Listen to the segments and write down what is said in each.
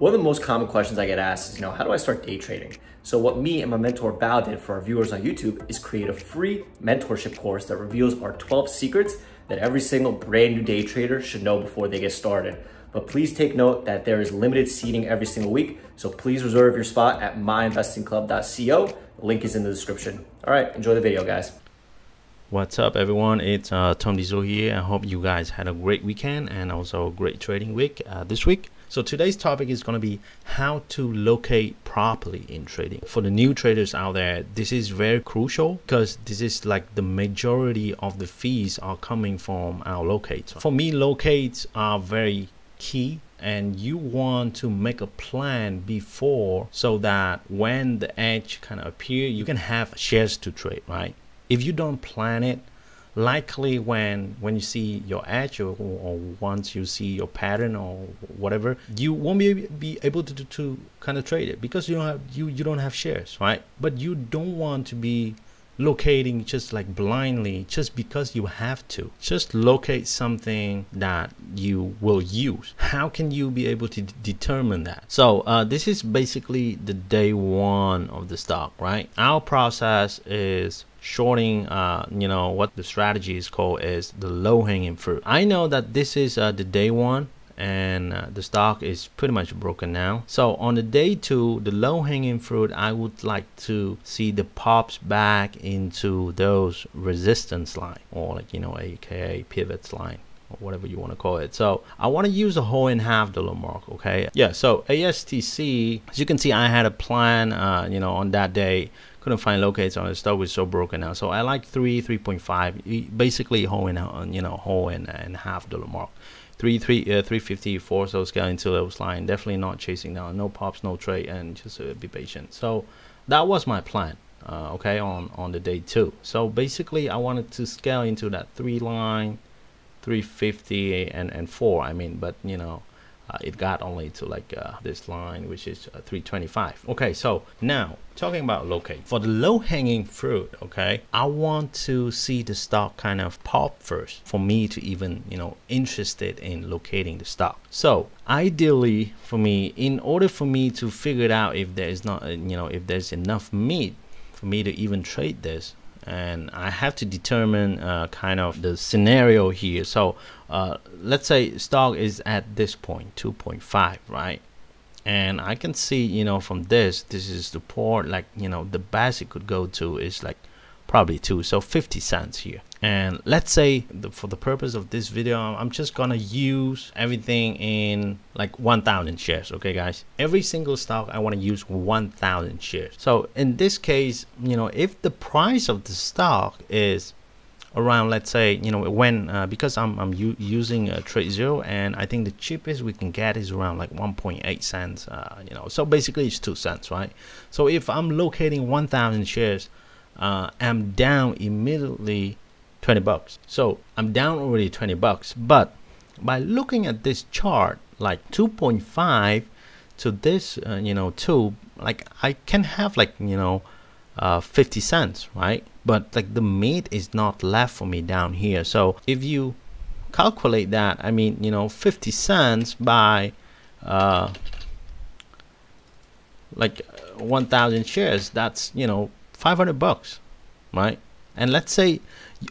One of the most common questions I get asked is, you know, how do I start day trading? So what me and my mentor Bao did for our viewers on YouTube is create a free mentorship course that reveals our 12 secrets that every single brand new day trader should know before they get started. But please take note that there is limited seating every single week. So please reserve your spot at myinvestingclub.co. Link is in the description. All right, enjoy the video, guys. What's up, everyone? It's uh, Tom Diesel here. I hope you guys had a great weekend and also a great trading week uh, this week. So today's topic is going to be how to locate properly in trading. For the new traders out there, this is very crucial because this is like the majority of the fees are coming from our locates. For me, locates are very key and you want to make a plan before so that when the edge kind of appear you can have shares to trade right if you don't plan it likely when when you see your edge or, or, once you see your pattern or whatever you won't be, be able to, to, kind of trade it because you don't have you you don't have shares right? But you don't want to be locating just like blindly just because you have to. Just locate something that you will use. How can you be able to determine that? So uh, this is basically the day one of the stock right? Our process is shorting uh, you know what the strategy is called is the low hanging fruit. I know that this is uh, the day one and uh, the stock is pretty much broken now. So on the day two the low hanging fruit i would like to see the pops back into those resistance line or like you know aka pivots line or whatever you want to call it. So i want to use a whole and half dollar mark okay? Yeah so astc as you can see i had a plan uh, you know on that day. Couldn't find locates on the stock was so broken now. So i like 3 3.5 basically whole and you know whole and, and half dollar mark three three uh, 354 so scaling to those line. Definitely not chasing down. No pops no trade and just uh, be patient. So that was my plan uh, okay on on the day two. So basically i wanted to scale into that three line 350 and and four i mean but you know uh, it got only to like uh, this line which is uh, 325 okay so now talking about locate. For the low hanging fruit okay i want to see the stock kind of pop first for me to even you know interested in locating the stock. So ideally for me in order for me to figure it out if there is not you know if there's enough meat for me to even trade this and I have to determine uh, kind of the scenario here. So uh, let's say stock is at this point 2.5, right? And I can see, you know, from this, this is the port, like, you know, the best it could go to is like probably two, so 50 cents here. And let's say the, for the purpose of this video i'm just gonna use everything in like 1000 shares okay guys? Every single stock i want to use 1000 shares. So in this case you know if the price of the stock is around let's say you know when uh, because i'm, I'm using a TradeZero and i think the cheapest we can get is around like 1.8 cents uh, you know so basically it's two cents right? So if i'm locating 1000 shares uh, i'm down immediately 20 bucks. So I'm down already 20 bucks. But by looking at this chart, like 2.5 to this, uh, you know, 2, like I can have like, you know, uh, 50 cents, right? But like the meat is not left for me down here. So if you calculate that, I mean, you know, 50 cents by uh, like 1,000 shares, that's, you know, 500 bucks, right? And let's say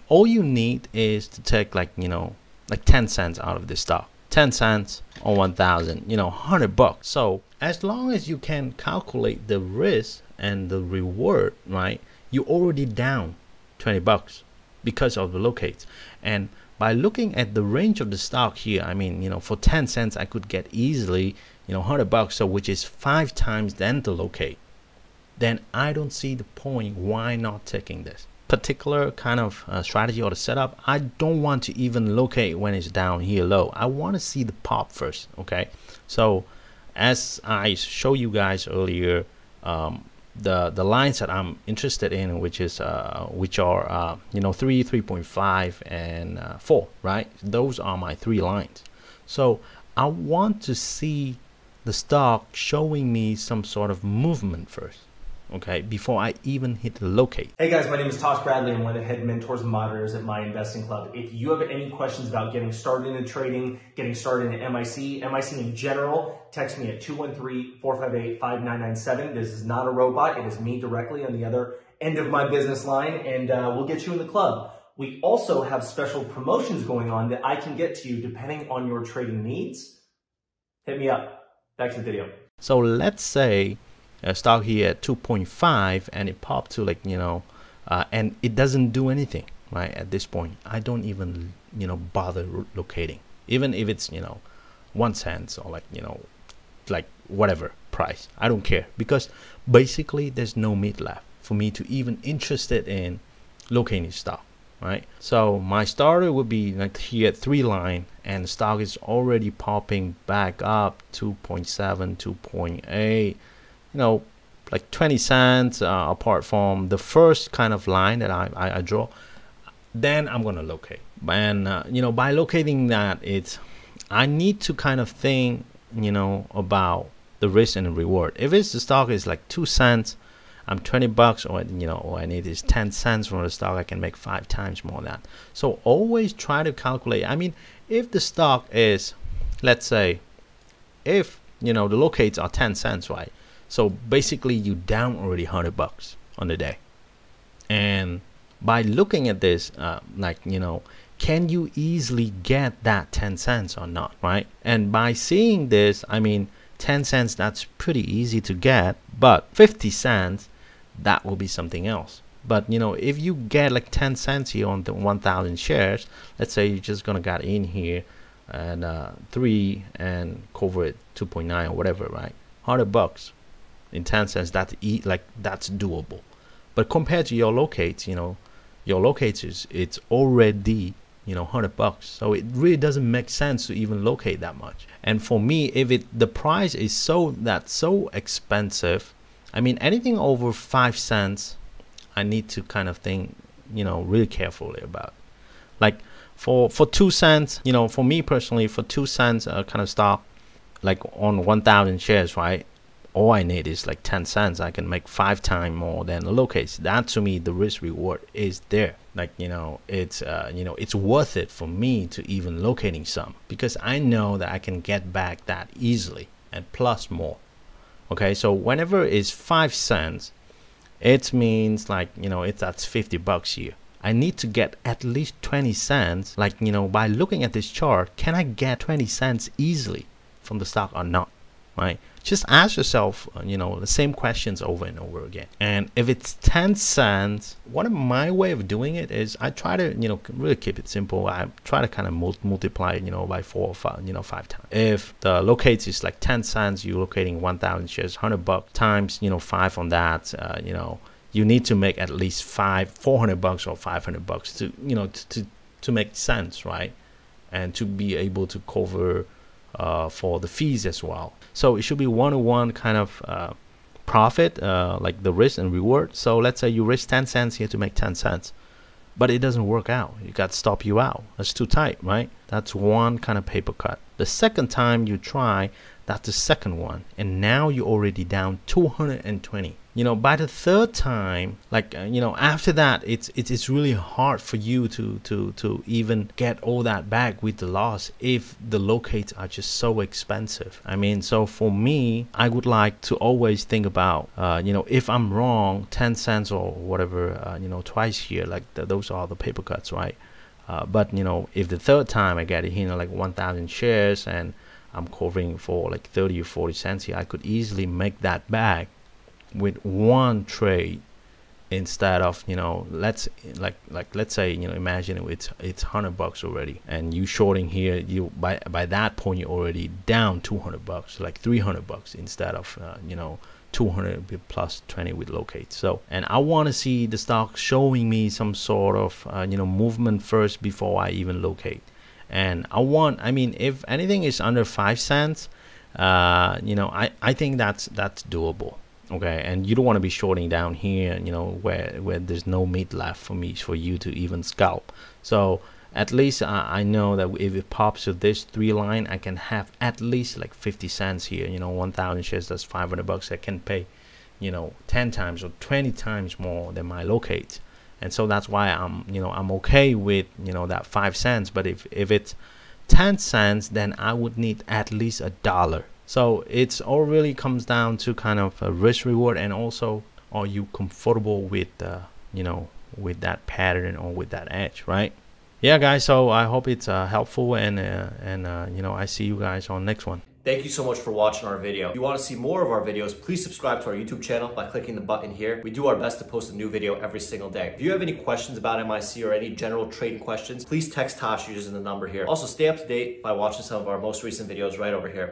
all you need is to take like you know like 10 cents out of this stock. 10 cents on 1000 you know 100 bucks. So as long as you can calculate the risk and the reward right you already down 20 bucks because of the locates. And by looking at the range of the stock here i mean you know for 10 cents i could get easily you know 100 bucks so which is five times then the locate then i don't see the point why not taking this particular kind of uh, strategy or the setup, I don't want to even locate when it's down here low. I want to see the pop first. Okay, so as I show you guys earlier, um, the the lines that I'm interested in, which is uh, which are uh, you know three, three point five, and uh, four, right? Those are my three lines. So I want to see the stock showing me some sort of movement first okay, before I even hit locate. Hey guys, my name is Tosh Bradley. I'm one of the head mentors and moderators at My Investing Club. If you have any questions about getting started in trading, getting started in MIC, MIC in general, text me at 213-458-5997. This is not a robot. It is me directly on the other end of my business line, and uh, we'll get you in the club. We also have special promotions going on that I can get to you depending on your trading needs. Hit me up. Back to the video. So let's say uh, stock here at 2.5 and it popped to like you know uh, and it doesn't do anything right at this point. I don't even you know bother locating even if it's you know one cent or like you know like whatever price. I don't care because basically there's no meat left for me to even interested in locating stock right? So my starter would be like here at three line and stock is already popping back up 2.7 2.8 you know, like 20 cents uh, apart from the first kind of line that I, I, I draw, then I'm going to locate. And, uh, you know, by locating that, it's, I need to kind of think, you know, about the risk and the reward. If it's the stock is like two cents, I'm 20 bucks, or you know, all I need is 10 cents from the stock, I can make five times more than that. So always try to calculate. I mean, if the stock is, let's say, if you know the locates are 10 cents, right? So basically you down already 100 bucks on the day. And by looking at this, uh, like, you know, can you easily get that 10 cents or not, right? And by seeing this, I mean, 10 cents, that's pretty easy to get, but 50 cents, that will be something else. But you know, if you get like 10 cents here on the 1,000 shares, let's say you're just gonna get in here and uh, three and cover it 2.9 or whatever, right? 100 bucks in 10 cents that's e like that's doable. But compared to your locates you know your locators it's already you know 100 bucks. So it really doesn't make sense to even locate that much. And for me if it the price is so that so expensive i mean anything over five cents i need to kind of think you know really carefully about. Like for for two cents you know for me personally for two cents uh, kind of stock like on 1000 shares right all I need is like 10 cents. I can make five times more than the locates. That to me, the risk reward is there. Like, you know, it's, uh, you know, it's worth it for me to even locating some because I know that I can get back that easily and plus more. Okay. So whenever it's five cents, it means like, you know, it's that's 50 bucks here. I need to get at least 20 cents. Like, you know, by looking at this chart, can I get 20 cents easily from the stock or not? Right just ask yourself, uh, you know, the same questions over and over again. And if it's 10 cents, one of my way of doing it is I try to, you know, really keep it simple. I try to kind of mul- multiply you know, by four or five, you know, five times. If the locate is like 10 cents, you're locating 1,000 shares, 100 bucks times, you know, five on that, uh, you know, you need to make at least five, 400 bucks or 500 bucks to, you know, to, to, to make sense, right? And to be able to cover uh, for the fees as well. So it should be one-to-one kind of uh, profit, uh, like the risk and reward. So let's say you risk 10 cents here to make 10 cents, but it doesn't work out. You got to stop you out. That's too tight, right? That's one kind of paper cut. The second time you try, that's the second one, and now you're already down 220 you know by the third time like uh, you know after that it's, it's really hard for you to to to even get all that back with the loss if the locates are just so expensive. I mean so for me i would like to always think about uh, you know if i'm wrong 10 cents or whatever uh, you know twice here like th- those are the paper cuts right? Uh, but you know if the third time i get it you know like 1000 shares and i'm covering for like 30 or 40 cents here i could easily make that back with one trade instead of you know let's like like let's say you know imagine it's it's 100 bucks already and you shorting here you by by that point you're already down 200 bucks like 300 bucks instead of uh, you know 200 plus 20 with locate. So and i want to see the stock showing me some sort of uh, you know movement first before i even locate and i want i mean if anything is under five cents uh, you know i i think that's that's doable okay? And you don't want to be shorting down here you know where where there's no meat left for me for you to even scalp. So at least I, I know that if it pops to this three line I can have at least like 50 cents here you know 1000 shares that's 500 bucks I can pay you know 10 times or 20 times more than my locate and so that's why i'm you know i'm okay with you know that five cents. But if if it's 10 cents then i would need at least a dollar. So it's all really comes down to kind of a risk reward and also are you comfortable with uh, you know with that pattern or with that edge right? Yeah guys. So i hope it's uh, helpful and uh, and uh, you know i see you guys on next one Thank you so much for watching our video. If you want to see more of our videos, please subscribe to our YouTube channel by clicking the button here. We do our best to post a new video every single day. If you have any questions about MIC or any general trading questions, please text Tosh using the number here. Also, stay up to date by watching some of our most recent videos right over here.